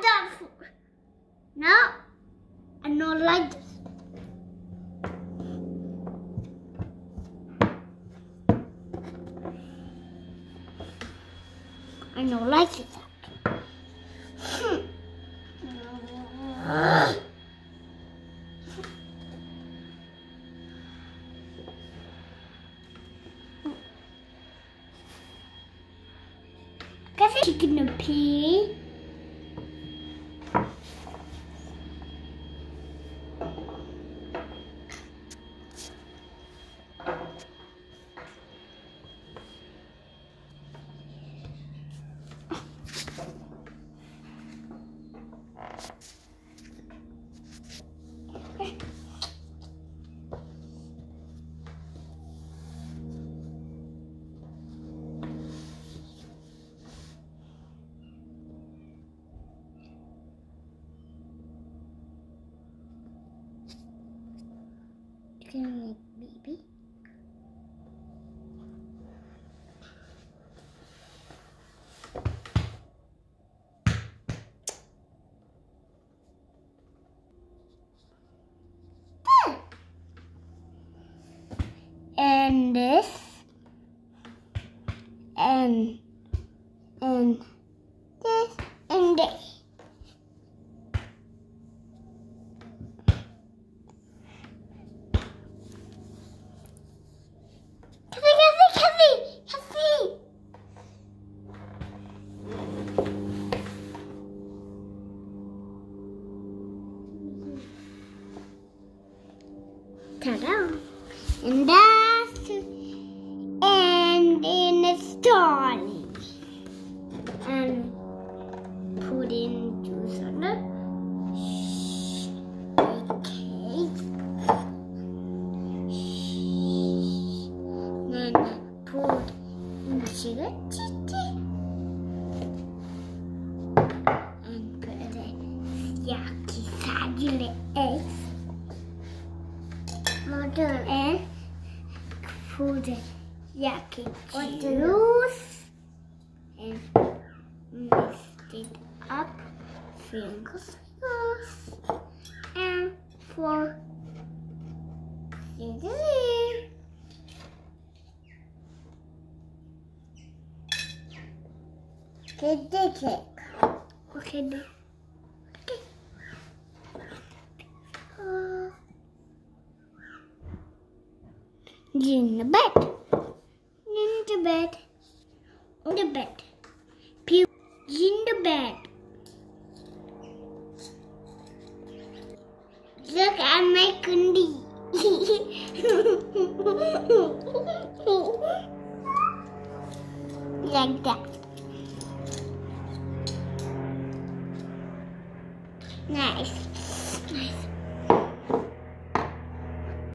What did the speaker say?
like that. No, I don't like this. I don't like it. Hmm. Guess it's gonna pee. You can make baby. And this and and this and this. Ta-da. And that's and put the yaki sagile eggs. Mother and put the yaki juice and mix it up. Fingers and for the Cake. Okay. Okay. Uh, in the bed. In the bed. In the bed. Pew. In the bed. Look at my kundi. like that. Nice. Nice.